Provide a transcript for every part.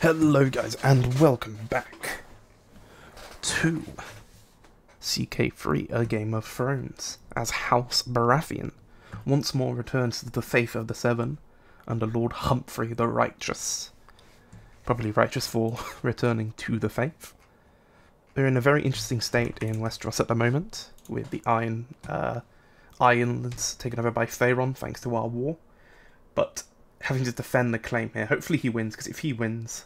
Hello guys and welcome back to CK3 A Game of Thrones as House Baratheon once more returns to the faith of the Seven under Lord Humfrey the Righteous. Probably righteous for returning to the faith. We're in a very interesting state in Westeros at the moment, with the Iron uh, Islands taken over by Theron thanks to our war. But having to defend the claim here. Hopefully he wins, because if he wins,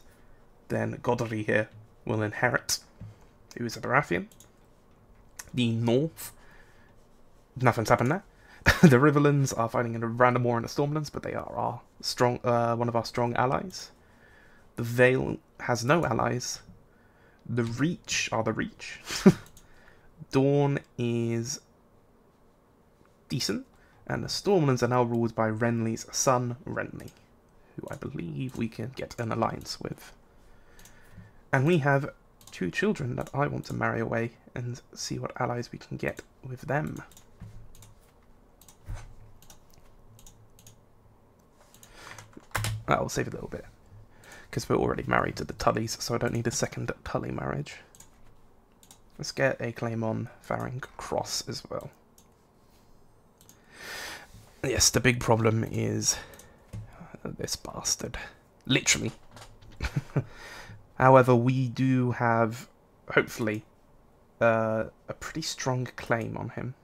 then Godry here will inherit. Who is a Baratheon? The North. Nothing's happened there. the Riverlands are fighting in a random war in the Stormlands, but they are our strong, uh, one of our strong allies. The Vale has no allies. The Reach are the Reach. Dorne is decent. And the Stormlands are now ruled by Renly's son, Renly, who I believe we can get an alliance with. And we have two children that I want to marry away and see what allies we can get with them. I'll save a little bit, because we're already married to the Tullys, so I don't need a second Tully marriage. Let's get a claim on Faring Cross as well. Yes, the big problem is uh, this bastard. Literally. However, we do have, hopefully, uh, a pretty strong claim on him.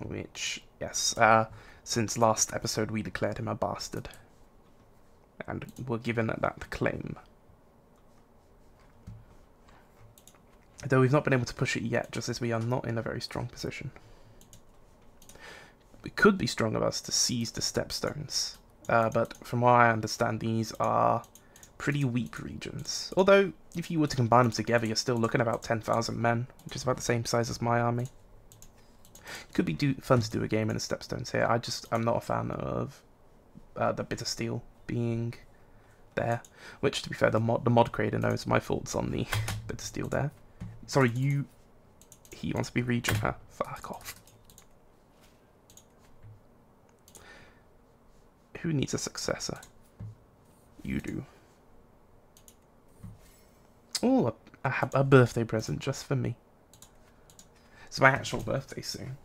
Which, yes, uh, since last episode we declared him a bastard. And we're given that claim. Though we've not been able to push it yet, just as we are not in a very strong position it could be strong of us to seize the stepstones. Uh, but from what I understand, these are pretty weak regions. Although, if you were to combine them together, you're still looking about 10,000 men, which is about the same size as my army. It could be do fun to do a game in the stepstones here. I just, I'm not a fan of uh, the Bittersteel being there. Which, to be fair, the mod, the mod creator knows my faults on the Bittersteel there. Sorry, you... He wants to be regent, huh? Fuck off. Who needs a successor? You do. Oh, a, a, birthday present just for me. It's my actual birthday soon.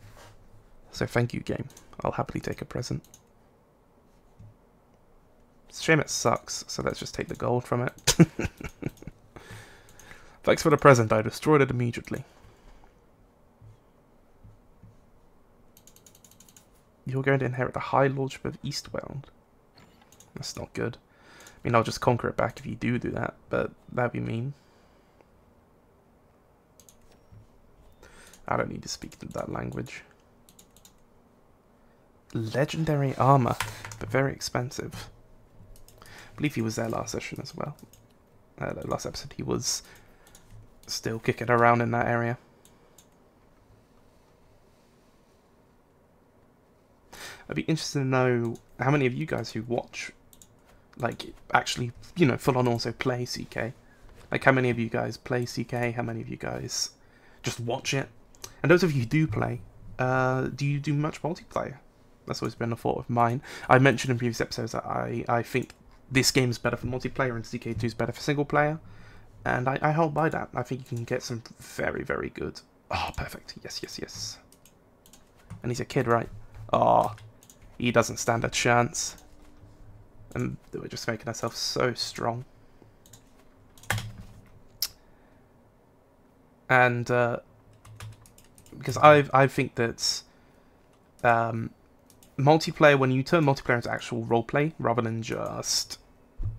So thank you, game. I'll happily take a present. Shame it sucks, so let's just take the gold from it. Thanks for the present, I destroyed it immediately. You're going to inherit the High Lordship of Eastweld. That's not good. I mean, I'll just conquer it back if you do do that, but that'd be mean. I don't need to speak that language. Legendary armor, but very expensive. I believe he was there last session as well. Uh, last episode he was still kicking around in that area. I'd be interested to know how many of you guys who watch, like, actually, you know, full on also play CK. Like, how many of you guys play CK? How many of you guys just watch it? And those of you who do play, uh, do you do much multiplayer? That's always been a thought of mine. I mentioned in previous episodes that I, I think this game is better for multiplayer and CK2 is better for single player. And I, I hold by that. I think you can get some very, very good. Oh, perfect. Yes, yes, yes. And he's a kid, right? Oh, he doesn't stand a chance. And we're just making ourselves so strong. And uh, because I I think that um, multiplayer when you turn multiplayer into actual roleplay rather than just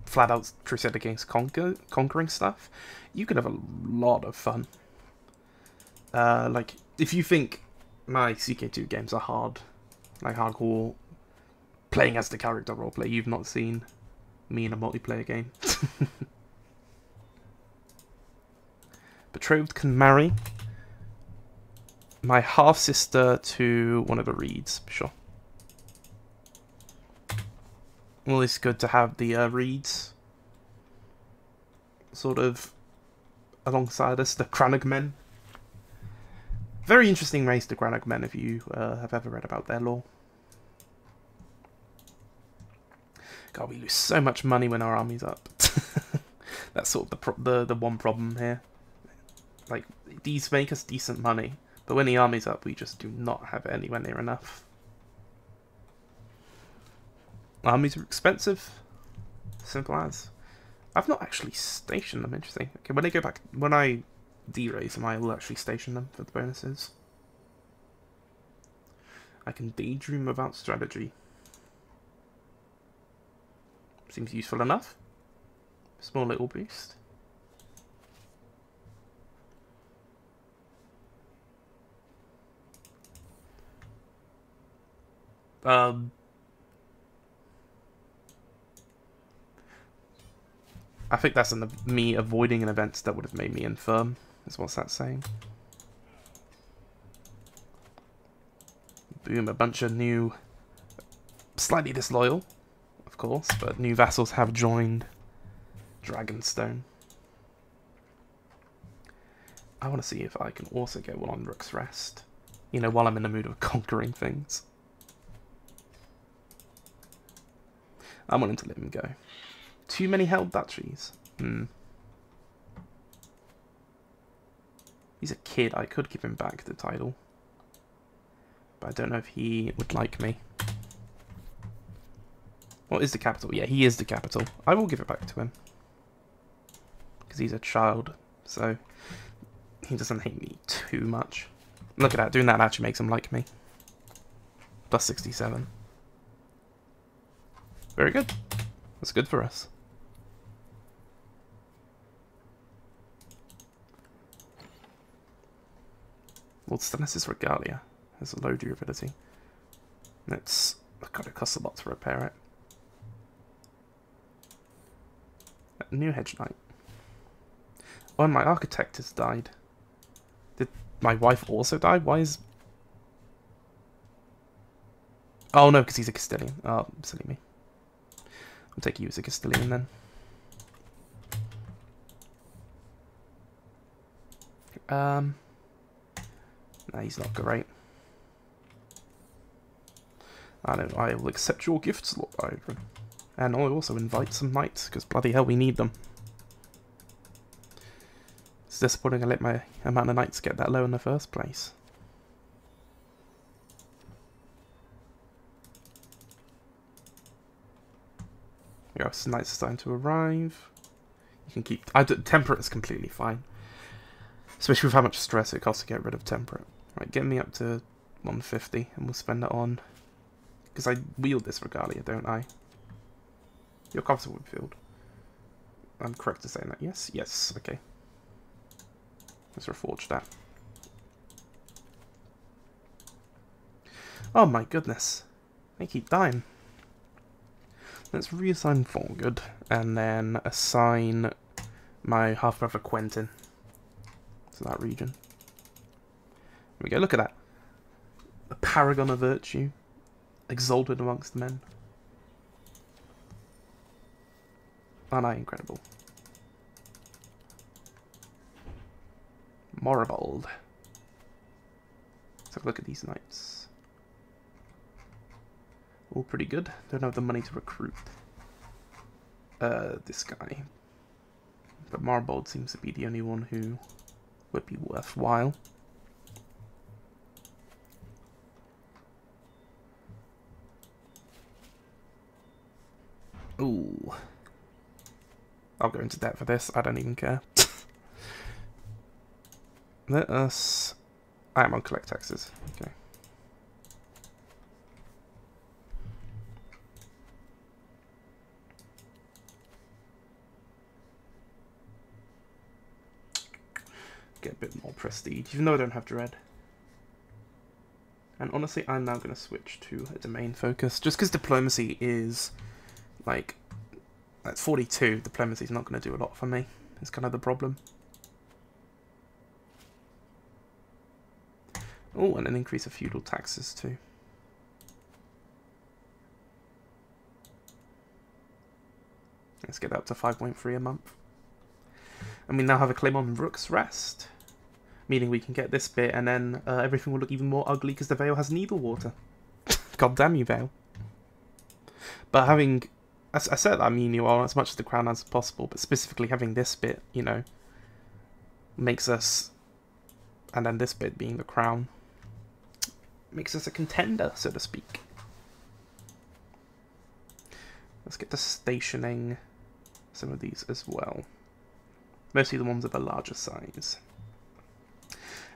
flat out crusade against conquer conquering stuff, you can have a lot of fun. Uh, like if you think my CK2 games are hard, like hardcore playing as the character roleplay. You've not seen me in a multiplayer game. Betrothed can marry my half sister to one of the reeds, sure. Well, it's good to have the uh, reeds sort of alongside us, the Crannogmen. Very interesting race, the Crannogmen, if you uh, have ever read about their lore. God, we lose so much money when our army's up. That's sort of the the the one problem here. Like these make us decent money, but when the army's up, we just do not have anywhere near enough. Armies are expensive. Simple as. I've not actually stationed them. Interesting. Okay, when I go back, when I deraise them, I will actually station them for the bonuses. I can daydream about strategy. Seems useful enough. Small little boost. Um, I think that's me avoiding an event that would have made me infirm, is what's that saying. Boom, a bunch of new, slightly disloyal, course, but new vassals have joined Dragonstone. I want to see if I can also get one on Rook's Rest. You know, while I'm in the mood of conquering things. I'm willing to let him go. Too many held batteries. Hmm. He's a kid. I could give him back the title. But I don't know if he would like me. What is the capital? Yeah, he is the capital. I will give it back to him because he's a child, so he doesn't hate me too much. Look at that, doing that actually makes him like me. Plus 67. Very good. That's good for us. Lord Stannis' Regalia has a low durability. It's God, it costs a lot to repair it. A new Hedge Knight. Oh, and my architect has died. Did my wife also die? Why is... Oh, no, because he's a Castellan. Oh, silly me. I'll take you as a Castellan then. Um, no, he's not great. I don't. I will accept your gifts, Lord Iron. And I'll also invite some knights, because bloody hell, we need them It's disappointing I let my amount of knights get that low in the first place. There we Yes, knights are starting to arrive. You can keep... I do, temperate is completely fine. Especially with how much stress it costs to get rid of temperate. Right, get me up to 150 and we'll spend it on... Because I wield this regalia, don't I? You're comfortable with field. I'm correct in saying that. Yes? Yes, okay. Let's reforge that. Oh my goodness. They keep dying. Let's reassign Thorgood and then assign my half-brother Quentin to that region. We go, look at that. A paragon of virtue, exalted amongst men. Aren't I incredible? Moribald. Let's have a look at these knights. All pretty good. Don't have the money to recruit uh, this guy. But Moribald seems to be the only one who would be worthwhile. Ooh. I'll go into debt for this, I don't even care. Let us... I am on collect taxes. Okay. Get a bit more prestige, even though I don't have dread. And honestly, I'm now going to switch to a domain focus, just because diplomacy is, like, at 42, diplomacy is not going to do a lot for me. It's kind of the problem. Oh, and an increase of feudal taxes too. Let's get up to 5.3 a month. And we now have a claim on Rook's Rest. Meaning we can get this bit and then uh, everything will look even more ugly because the Vale has Needlewater. God damn you, Vale. But having I, I mean you are as much as the crown as possible, but specifically having this bit, you know, makes us, and then this bit being the crown, makes us a contender, so to speak. Let's get to stationing some of these as well. Mostly the ones of a larger size.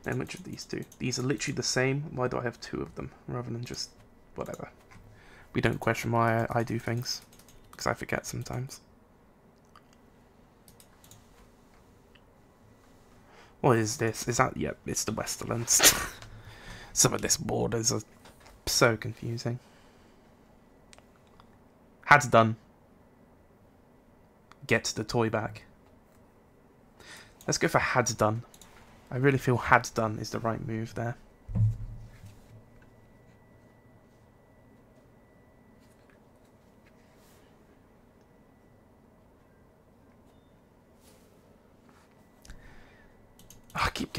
And which of these two? These are literally the same. Why do I have two of them rather than just whatever? We don't question why I do things because I forget sometimes. What is this? Is that... Yep, it's the Westerlands. Some of this borders are so confusing. Had's done. Get the toy back. Let's go for Had's done. I really feel Had's done is the right move there.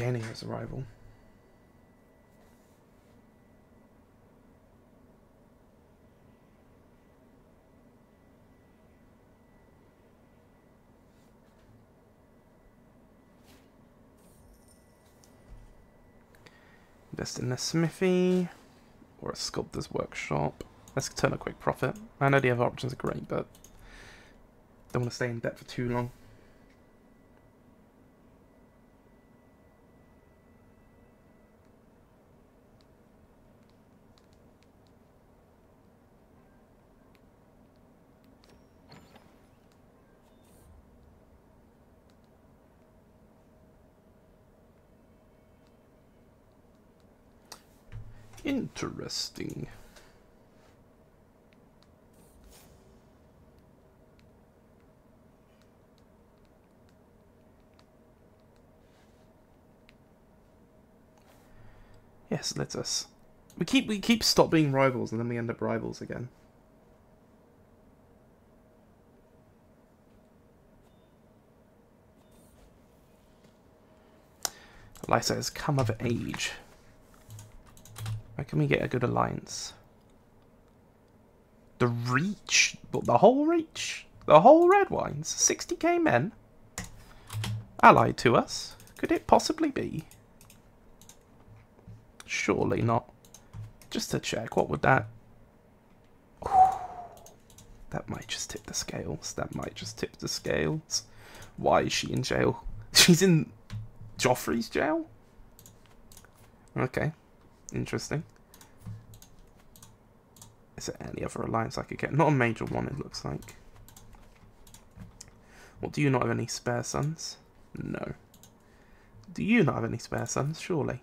I keep gaining as a rival. Invest in a smithy or a sculptor's workshop. Let's turn a quick profit. I know the other options are great, but don't want to stay in debt for too long. Interesting. Yes, let us. We keep we keep stop being rivals and then we end up rivals again. Lysa has come of age. Where can we get a good alliance? The Reach? but The whole Reach? The whole Redwynes? 60k men? Allied to us? Could it possibly be? Surely not. Just to check, what would that... that might just tip the scales. That might just tip the scales. Why is she in jail? She's in Joffrey's jail? Okay. Interesting. Is there any other alliance I could get? Not a major one, it looks like. What, do you not have any spare sons? No. Do you not have any spare sons? Surely.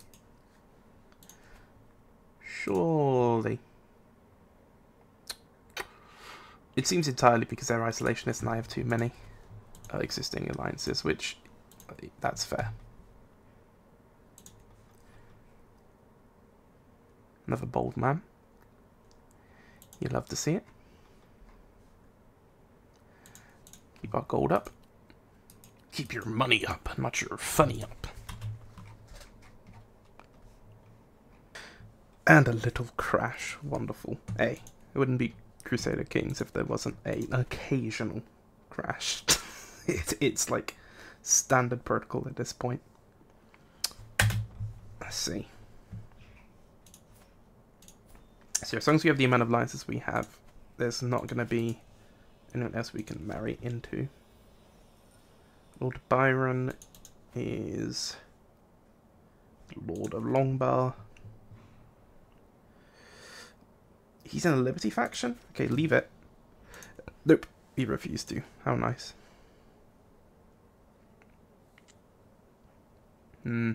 Surely. It seems entirely because they're isolationists and I have too many uh, existing alliances, which, uh, that's fair. Another bold man. You love to see it. Keep our gold up. Keep your money up, not your funny up. And a little crash. Wonderful. Hey, it wouldn't be Crusader Kings if there wasn't a, an occasional crash. it, it's like standard protocol at this point. Let's see. So as long as we have the amount of alliances we have, there's not going to be anyone else we can marry into. Lord Byron is Lord of Longbar. He's in the Liberty faction? Okay, leave it. Nope, he refused to. How nice. Hmm.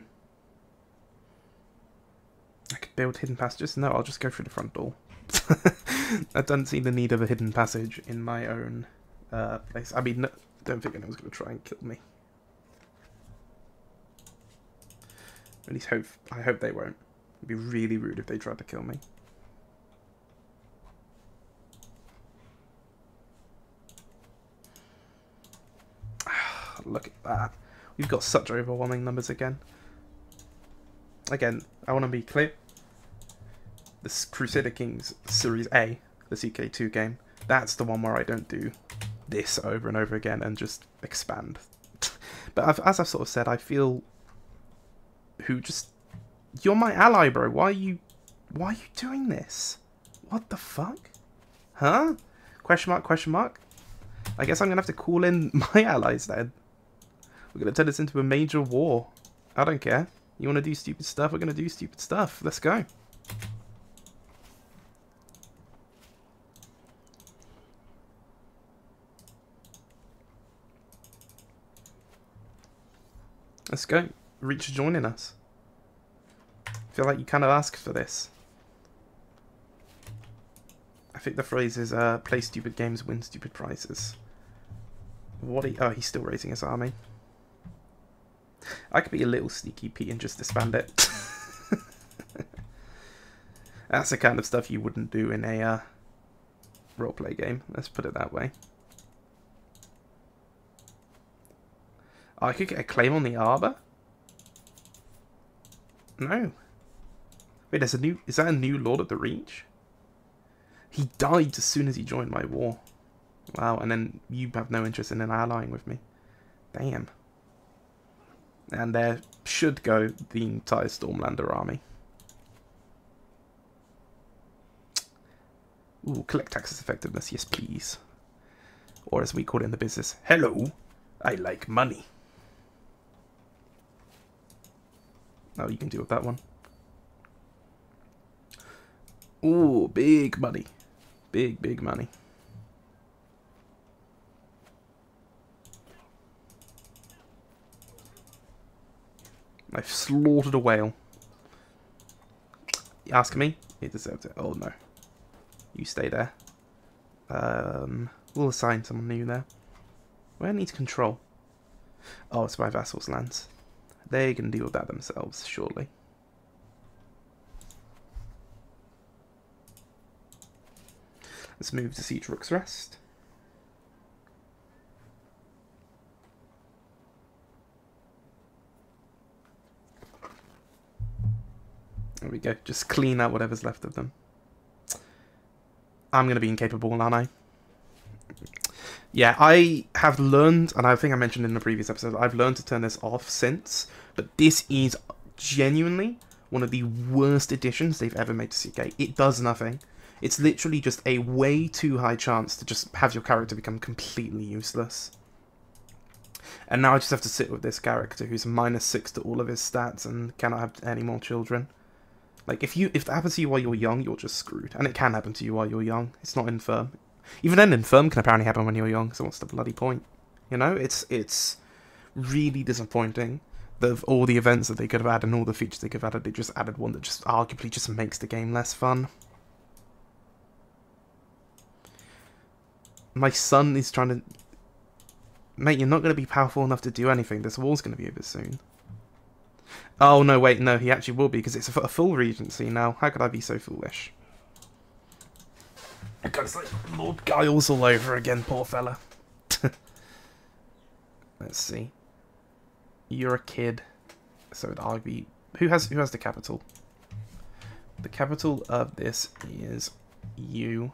Build hidden passages. No, I'll just go through the front door. I don't see the need of a hidden passage in my own uh, place. I mean, no, don't think anyone's going to try and kill me. At least hope I hope they won't. It'd be really rude if they tried to kill me. Look at that. We've got such overwhelming numbers again. Again, I want to be clear. This Crusader Kings Series A, the CK2 game, That's the one where I don't do this over and over again and just expand. but I've, as I've sort of said, I feel who just you're my ally, bro. Why are you why are you doing this? What the fuck? Huh? Question mark, question mark? I guess I'm gonna have to call in my allies then. We're gonna turn this into a major war. I don't care. You wanna do stupid stuff, we're gonna do stupid stuff. Let's go. Let's go. Reach joining us. Feel like you kind of asked for this. I think the phrase is uh, play stupid games, win stupid prizes. What? He, oh, he's still raising his army. I could be a little sneaky Pete and just disband it. That's the kind of stuff you wouldn't do in a uh, roleplay game. Let's put it that way. Oh, I could get a claim on the arbor. No. Wait, there's a new. Is that a new Lord of the Reach? He died as soon as he joined my war. Wow, and then you have no interest in an allying with me. Damn. And there should go the entire Stormlander army. Ooh, collect taxes effectiveness, yes please. Or as we call it in the business, hello, I like money. Oh, you can deal with that one. Ooh, big money. Big, big money. I've slaughtered a whale. You ask me? It deserves it. Oh no. You stay there. Um, we'll assign someone new there. Where needs control? Oh, it's my vassal's lands. They can deal with that themselves, surely. Let's move to Siege Rook's Rest. There we go. Just clean out whatever's left of them. I'm going to be incapable, aren't I? Yeah, I have learned, and I think I mentioned in the previous episode, I've learned to turn this off since, but this is genuinely one of the worst additions they've ever made to CK. It does nothing. It's literally just a way too high chance to just have your character become completely useless. And now I just have to sit with this character who's minus six to all of his stats and cannot have any more children. Like if you if that happens to you while you're young, you're just screwed. And it can happen to you while you're young. It's not infirm. Even then infirm can apparently happen when you're young, so what's the bloody point? You know, it's it's really disappointing that of all the events that they could have added and all the features they could have added, they just added one that just arguably just makes the game less fun. My son is trying to... Mate, you're not going to be powerful enough to do anything. This war's going to be over soon. Oh, no, wait, no, he actually will be, because it's a, full regency now. How could I be so foolish? It's like Lord Giles all over again, poor fella. Let's see. You're a kid, so I'll be... Who has who has the capital? The capital of this is you.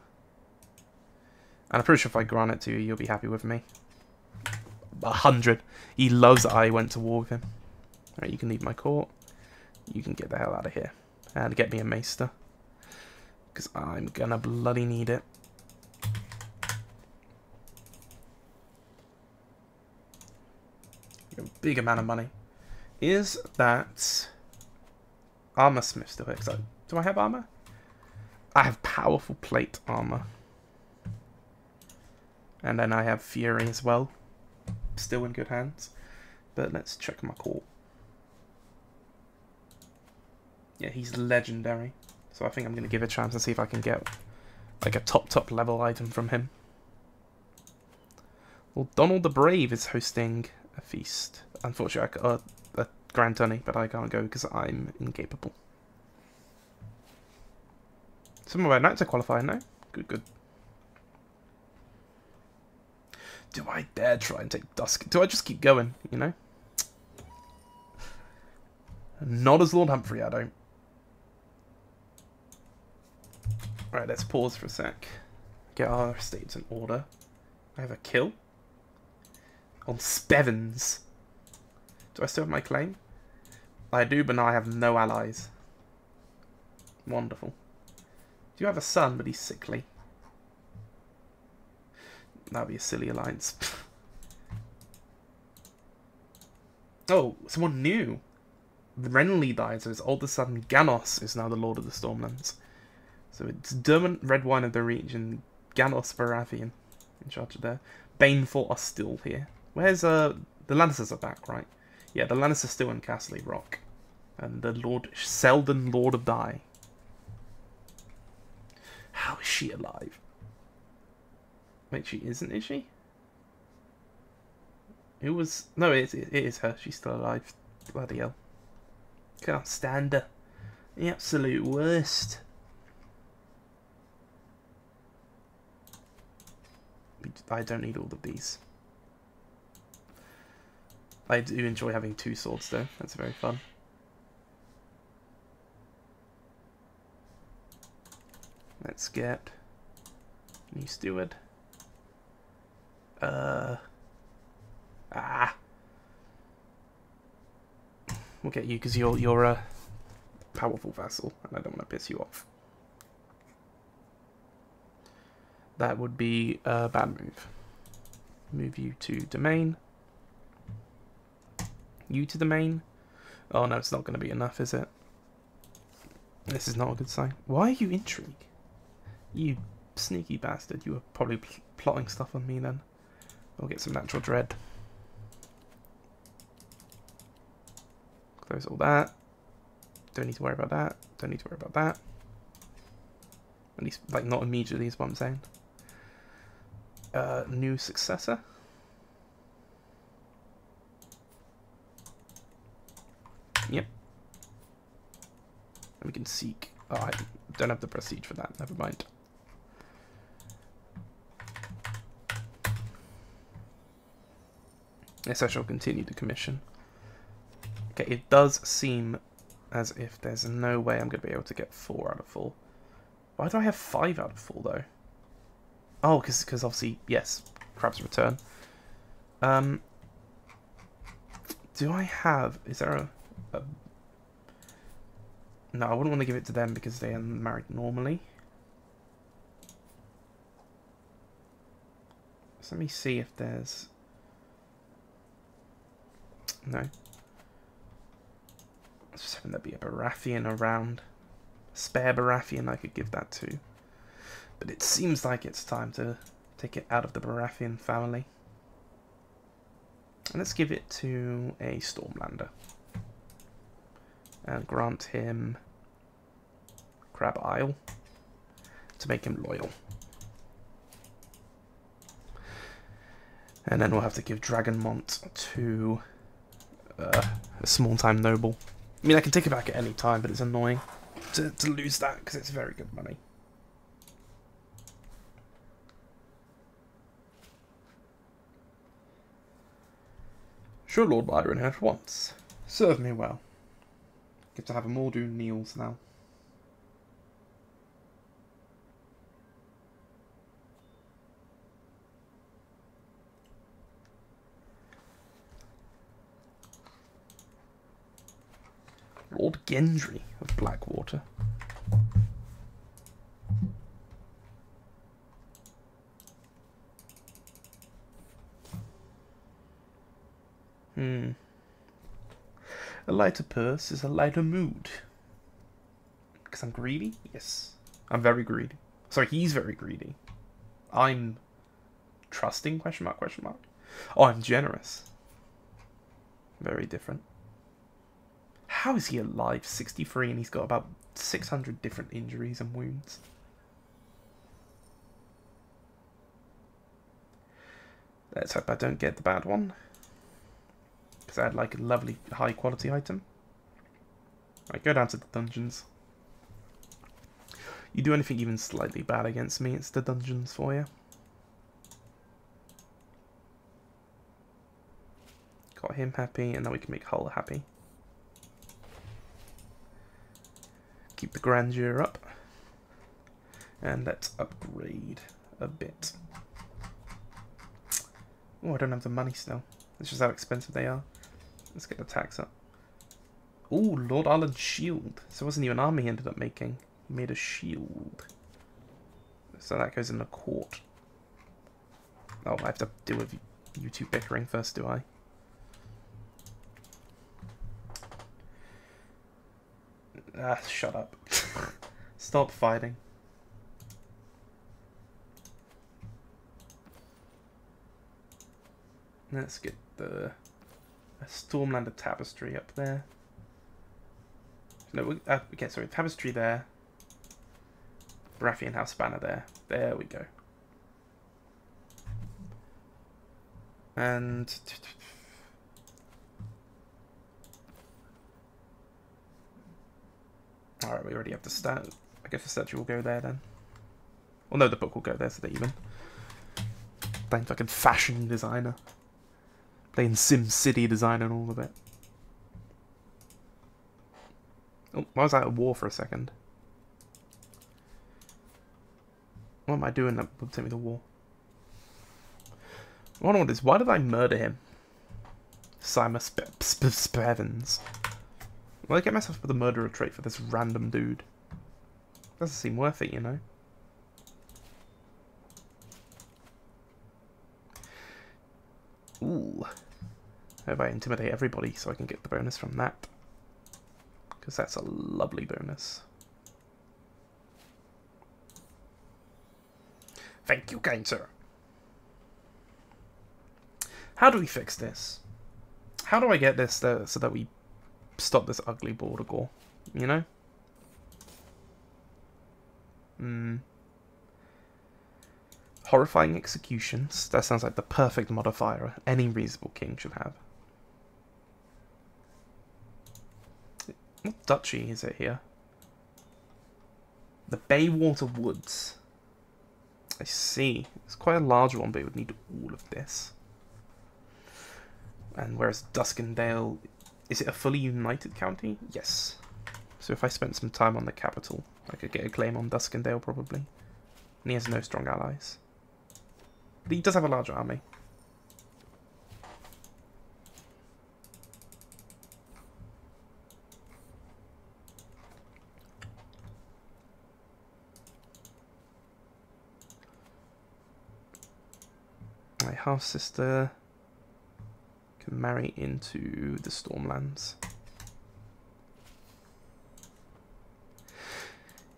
And I'm pretty sure if I grant it to you, you'll be happy with me. A hundred. He loves that I went to war with him. Alright, you can leave my court. You can get the hell out of here. And get me a maester. Because I'm gonna bloody need it. A big amount of money. Is that armor smith still here? do I have armor? I have powerful plate armor. And then I have Fury as well. Still in good hands. But let's check my core. Yeah, he's legendary. So I think I'm going to give it a chance and see if I can get like a top, top level item from him. Well, Donald the Brave is hosting a feast. Unfortunately, I, uh, a grand tourney, but I can't go because I'm incapable. Some of our knights are qualifying now. Good, good. Do I dare try and take Dusk? Do I just keep going, you know? Not as Lord Humfrey, I don't. Alright, let's pause for a sec. get our estates in order. I have a kill on Spevens. Do I still have my claim? I do, but now I have no allies. Wonderful. Do you have a son, but he's sickly? That'd be a silly alliance. oh, someone new. Renly died, so of a sudden Ganos is now the Lord of the Stormlands. So it's Dermot Redwyne of the region, Ganos Baratheon in charge of there. Baneful are still here. Where's uh the Lannisters are back, right? Yeah, the Lannisters are still in Casterly Rock. And the Lord Selden Lord of Die. How is she alive? Wait, she isn't, is she? It was no, it, it is her. She's still alive. Bloody hell! Can't stand her. The absolute worst. I don't need all of these. I do enjoy having two swords though. That's very fun. Let's get new steward. Uh ah. We'll get you because you're you're a powerful vassal, and I don't want to piss you off. That would be a bad move. Move you to domain. You to domain. Oh no, it's not going to be enough, is it? This is not a good sign. Why are you intrigue? You sneaky bastard. You were probably pl plotting stuff on me then. I'll get some natural dread. Close all that. Don't need to worry about that. Don't need to worry about that. At least, like, not immediately is what I'm saying. Uh, new successor. Yep. And we can seek... Oh, I don't have the prestige for that. Never mind. Yes, I shall continue the commission. Okay, it does seem as if there's no way I'm going to be able to get 4 out of 4. Why do I have 5 out of 4, though? Oh, because obviously, yes, Crab's Return. Um, do I have... Is there a, a... No, I wouldn't want to give it to them because they are married normally. So let me see if there's... No. I was just hoping there'd be a Baratheon around. A spare Baratheon I could give that to. But it seems like it's time to take it out of the Baratheon family. And let's give it to a Stormlander. And grant him Crab Isle to make him loyal. And then we'll have to give Dragonmont to uh, a small-time noble. I mean, I can take it back at any time, but it's annoying to, to lose that because it's very good money. Sure, Lord Byron at once. Serve me well. Get to have a Mordu Niels now. Lord Gendry of Blackwater. Hmm. A lighter purse is a lighter mood. Because I'm greedy? Yes. I'm very greedy. Sorry, he's very greedy. I'm trusting, question mark, question mark. Oh, I'm generous. Very different. How is he alive? 63 and he's got about 600 different injuries and wounds. Let's hope I don't get the bad one. Because I had like a lovely high quality item. Right, go down to the dungeons. You do anything even slightly bad against me, it's the dungeons for you. Got him happy, and now we can make Hull happy. Keep the grandeur up. And let's upgrade a bit. Oh, I don't have the money still. It's just how expensive they are. Let's get the tax up. Oh, Lord Arlen's shield. So it wasn't even an army he ended up making. He made a shield. So that goes in the court. Oh, I have to deal with you two bickering first, do I? Ah, shut up. Stop fighting. Let's get the Stormlander tapestry up there. No, uh, okay, sorry, tapestry there. Baratheon House banner there. There we go. And Alright, we already have the stat. I guess the statue will go there then. Well, no, the book will go there so they even. Damn fucking fashion designer. Playing Sim City design and all of it. Oh, why was I at war for a second? What am I doing that would take me to war? I what is. Why did I murder him? Simon Sp Sp Spevens. Well, I get myself with a murderer trait for this random dude. Doesn't seem worth it, you know. Ooh. About I intimidate everybody so I can get the bonus from that? Because that's a lovely bonus. Thank you, kind sir. How do we fix this? How do I get this so that we stop this ugly border gore? You know? Hmm. Horrifying executions. That sounds like the perfect modifier any reasonable king should have. What duchy is it here? The Baywater Woods. I see. It's quite a large one, but it would need all of this. And whereas Duskendale, is it a fully united county? Yes. So if I spent some time on the capital, I could get a claim on Duskendale probably. And he has no strong allies. But he does have a large army. Half sister can marry into the Stormlands.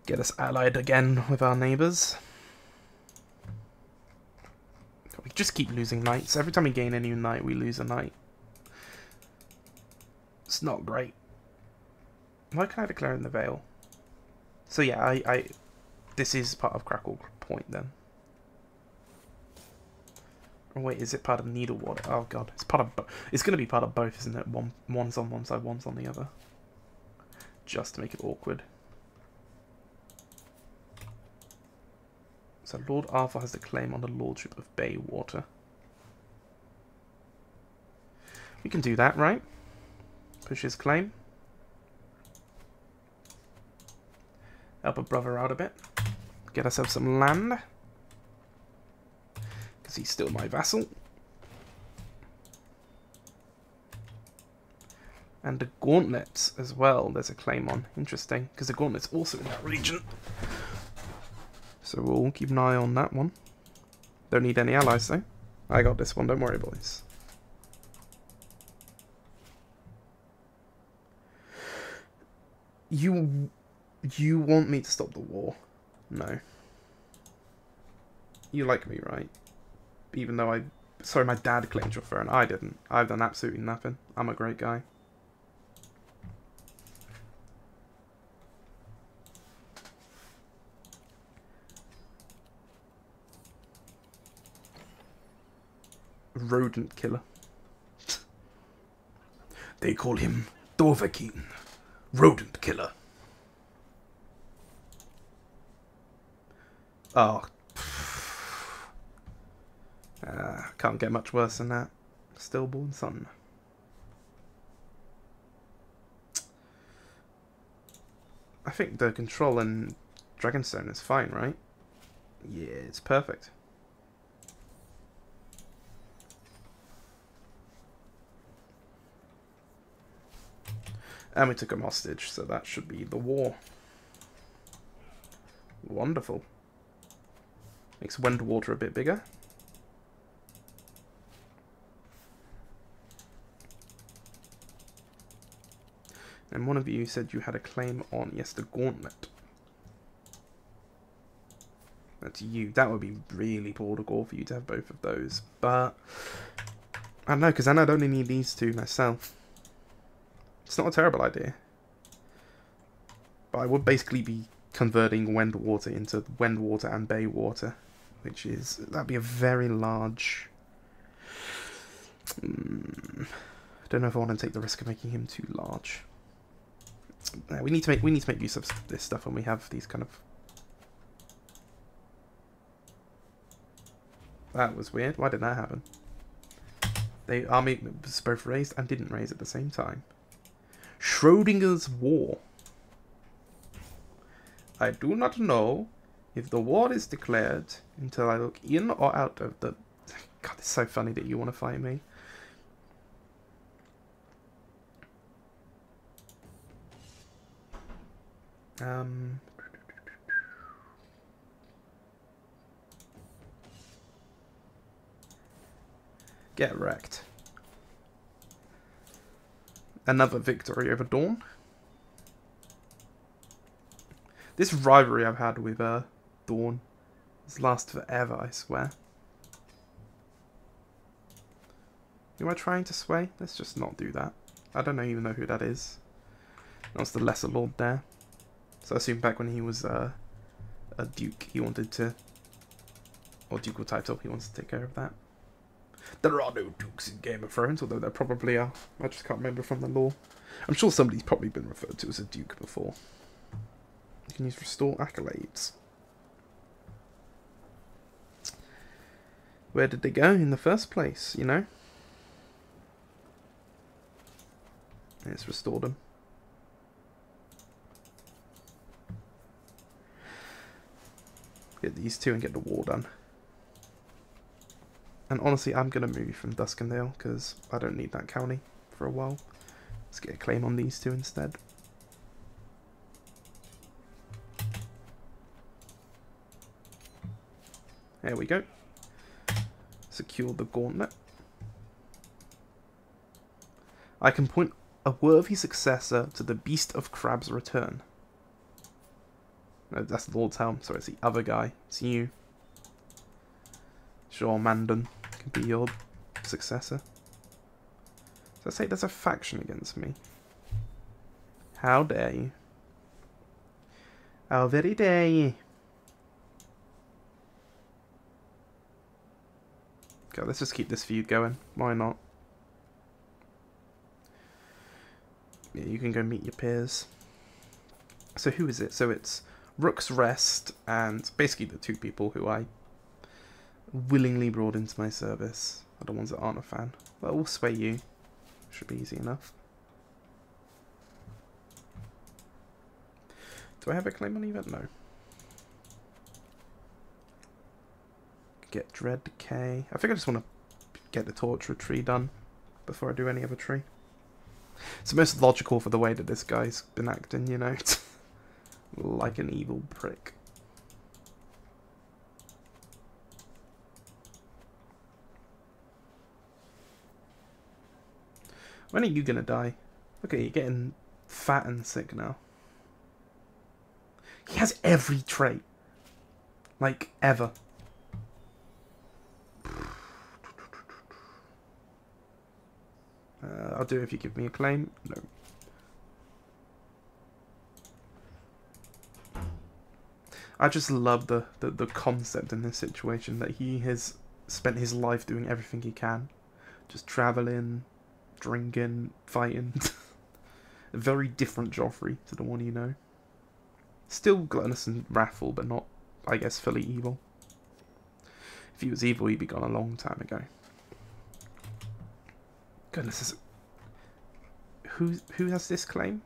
Get us allied again with our neighbours. We just keep losing knights. Every time we gain a new knight, we lose a knight. It's not great. Why can I declare in the Vale? So yeah, I, I this is part of Crackclaw Point then. Oh wait, is it part of Needlewater? Oh god, it's part of. It's going to be part of both, isn't it? One, one's on one side, one's on the other. Just to make it awkward. So Lord Arthur has the claim on the lordship of Baywater. We can do that, right? Push his claim. Help a brother out a bit. Get ourselves some land because he's still my vassal. And the gauntlets as well, there's a claim on. Interesting, because the gauntlet's also in that region. So we'll keep an eye on that one. Don't need any allies though. I got this one, don't worry boys. You you want me to stop the war? No. You like me, right? Even though I... Sorry, my dad claimed your phone. I didn't. I've done absolutely nothing. I'm a great guy. Rodent killer. they call him Dovahkiin. Rodent killer. Oh, uh, can't get much worse than that. Stillborn son. I think the control in Dragonstone is fine, right? Yeah, it's perfect. And we took him hostage, so that should be the war. Wonderful. Makes Wendwater a bit bigger. And one of you said you had a claim on, yes, the Gauntlet. That's you. That would be really poor to go for you to have both of those. But, I don't know, because then I'd only need these two myself. It's not a terrible idea. But I would basically be converting Wendwater into Wendwater and Baywater. Which is, that'd be a very large... Mm, I don't know if I want to take the risk of making him too large. Yeah, we need to make we need to make use of this stuff when we have these kind of. That was weird. Why did that happen? They army was both raised and didn't raise at the same time. Schrodinger's war. I do not know if the war is declared until I look in or out of the. God, it's so funny that you want to fight me. Um, get wrecked. Another victory over Dorne. This rivalry I've had with uh, Dorne has lasted forever, I swear. Am I trying to sway? Let's just not do that. I don't even know who that is. That's the Lesser Lord there. So I assume back when he was uh, a duke, he wanted to, or ducal title, he wants to take care of that. There are no dukes in Game of Thrones, although there probably are. I just can't remember from the lore. I'm sure somebody's probably been referred to as a duke before. You can use restore accolades. Where did they go in the first place, you know? Let's restore them. Get these two and get the wall done. And honestly, I'm going to move from Duskendale because I don't need that county for a while. Let's get a claim on these two instead. There we go. Secure the gauntlet. I can point a worthy successor to the Beast of Crab's return. No, that's the Lord's Helm. Sorry, it's the other guy. It's you. Sure, Mandan can be your successor. So I say there's a faction against me. How dare you? How very dare you? Okay, let's just keep this feud going. Why not? Yeah, you can go meet your peers. So who is it? So it's Rook's Rest, and basically the two people who I willingly brought into my service are the ones that aren't a fan. But we'll sway you. Should be easy enough. Do I have a claim on event? No. Get Dread Decay. I think I just want to get the Torture tree done before I do any other tree. It's the most logical for the way that this guy's been acting, you know. like an evil prick. When are you gonna die? Okay, you're getting fat and sick now. He has every trait. Like, ever. Uh, I'll do it if you give me a claim. No. I just love the, the, the concept in this situation that he has spent his life doing everything he can. Just travelling, drinking, fighting. A very different Joffrey to the one you know. Still gluttonous and wrathful, but not, I guess, fully evil. If he was evil, he'd be gone a long time ago. Goodness, is... who who has this claim?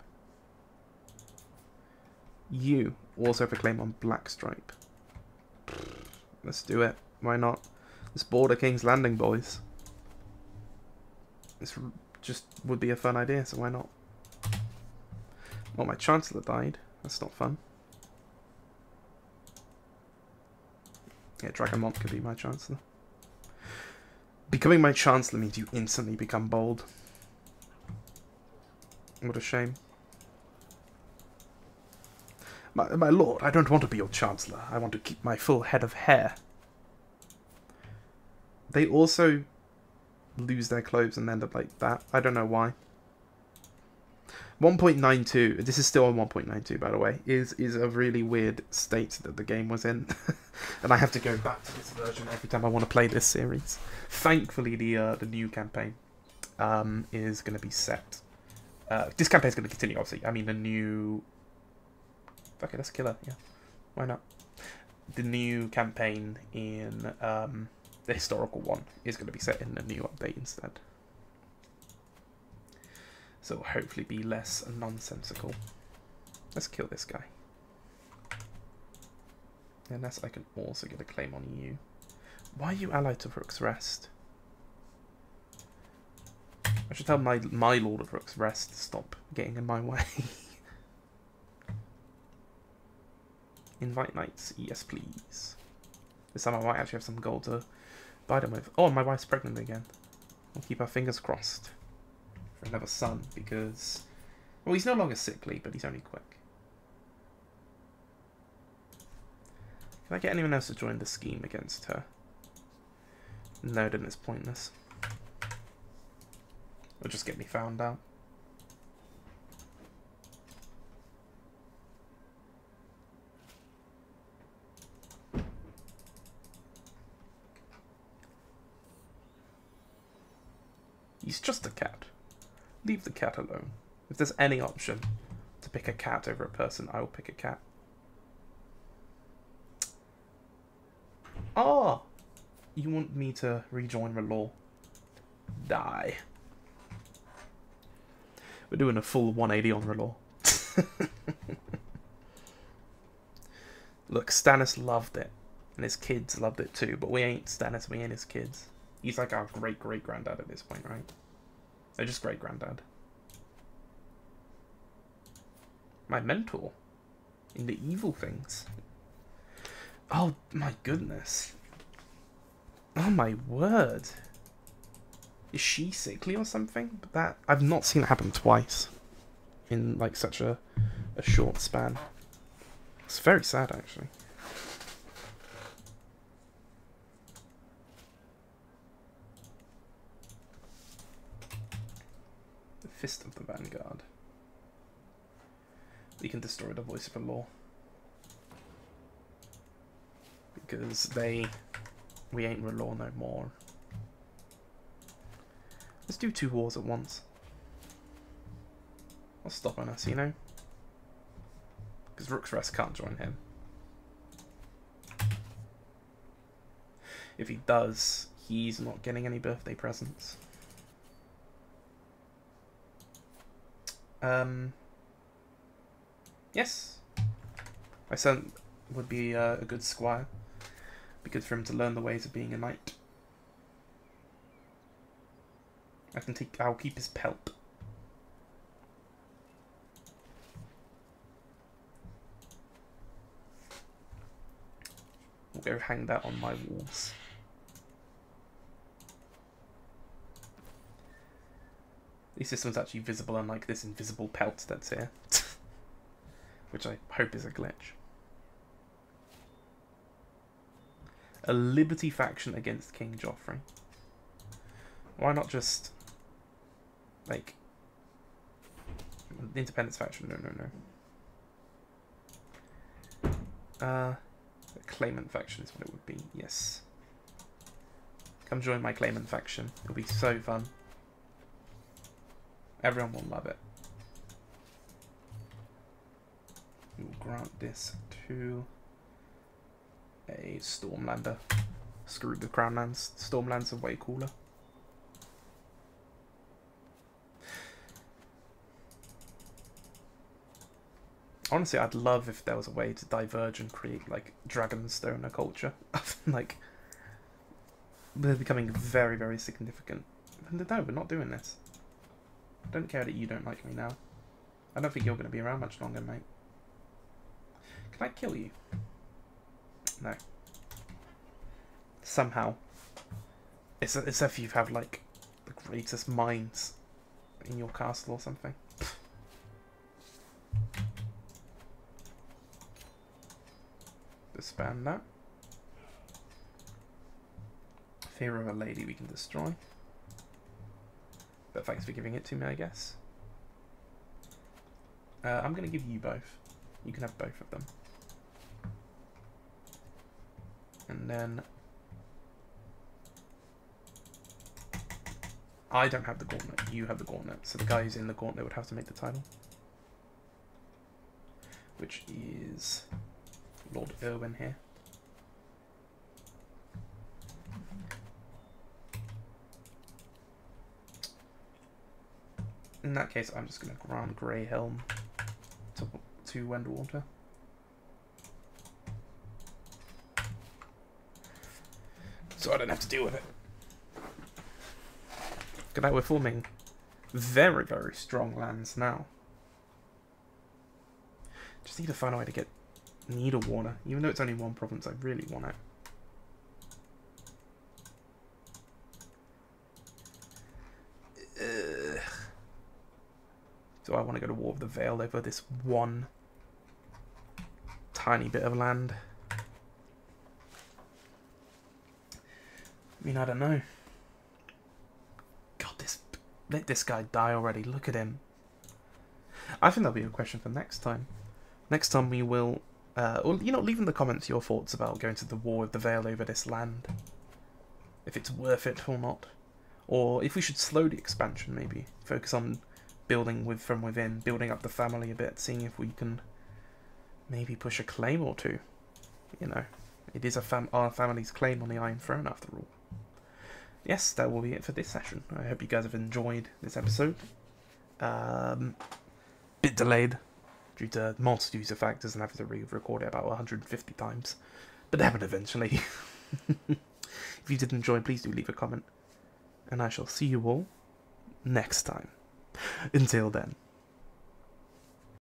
You also have a claim on Blackstripe. Let's do it. Why not? This Border King's Landing, boys. This just would be a fun idea, so why not? Well, my Chancellor died. That's not fun. Yeah, Dragonmont could be my Chancellor. Becoming my Chancellor means you instantly become bold. What a shame. My, my lord, I don't want to be your chancellor. I want to keep my full head of hair. They also lose their clothes and end up like that. I don't know why. 1.92, this is still on 1.92 by the way, is is a really weird state that the game was in. and I have to go back to this version every time I want to play this series. Thankfully the uh, the new campaign um, is going to be set. Uh, this campaign is going to continue obviously. I mean the new Okay, let's kill her. Yeah, why not? The new campaign in um, the historical one is going to be set in a new update instead. So will hopefully be less nonsensical. Let's kill this guy. Unless I can also get a claim on you. Why are you allied to Rook's Rest? I should tell my my Lord of Rook's Rest to stop getting in my way. Invite knights. Yes, please. This time I might actually have some gold to buy them with. Oh, my wife's pregnant again. We'll keep our fingers crossed for another son because... Well, he's no longer sickly, but he's only quick. Can I get anyone else to join the scheme against her? No, then it's pointless. It'll just get me found out. He's just a cat. Leave the cat alone. If there's any option to pick a cat over a person, I will pick a cat. Ah! You want me to rejoin R'hllor? Die. We're doing a full 180 on R'hllor. Look, Stannis loved it. And his kids loved it too, but we ain't Stannis, we ain't his kids. He's like our great great granddad at this point, right? Or just great granddad. My mentor in the evil things. Oh my goodness. Oh my word. Is she sickly or something? But that I've not seen it happen twice in like such a a short span. It's very sad actually. Fist of the Vanguard. We can destroy the Voice of the Law. Because they... We ain't law no more. Let's do two wars at once. I'll stop on us, you know? Because Rook's Rest can't join him. If he does, he's not getting any birthday presents. Um, yes. My son would be uh, a good squire. Be good for him to learn the ways of being a knight. I can take. I'll keep his pelt. We'll go hang that on my walls. This one's actually visible unlike this invisible pelt that's here. Which I hope is a glitch. A Liberty faction against King Joffrey. Why not just... Like... The Independence faction? No, no, no. Uh... Claimant faction is what it would be, yes. Come join my Claimant faction. It'll be so fun. Everyone will love it. We will grant this to a Stormlander. Screw the Crownlands. Stormlands are way cooler. Honestly, I'd love if there was a way to diverge and create like Dragonstone culture. like they're becoming very, very significant. No, we're not doing this. Don't care that you don't like me now. I don't think you're going to be around much longer, mate. Can I kill you? No. Somehow. It's, as if you have, like, the greatest minds in your castle or something. Disband that. Fear of a lady we can destroy. But thanks for giving it to me, I guess. Uh, I'm going to give you both. You can have both of them. And then... I don't have the gauntlet, you have the gauntlet. So the guy who's in the gauntlet would have to make the title. Which is Lord Irwin here. In that case, I'm just going to grant Grey Helm to, to Wendwater. So I don't have to deal with it. Good night, we're forming very, very strong lands now. Just need to find a way to get Needlewater. Even though it's only one province, I really want it. Do I want to go to war with the Vale over this one tiny bit of land? I mean, I don't know. God, this let this guy die already. Look at him. I think that'll be a question for next time. Next time we will, uh, or you know, leave in the comments your thoughts about going to the war with the Vale over this land. If it's worth it or not, or if we should slow the expansion, maybe focus on building with from within, building up the family a bit, seeing if we can maybe push a claim or two. You know, it is a fam our family's claim on the Iron Throne after all. Yes, that will be it for this session. I hope you guys have enjoyed this episode. Um, bit delayed due to multitudes of factors and having to re-record it about 150 times, but it happened eventually. if you did enjoy, please do leave a comment, and I shall see you all next time. Until then.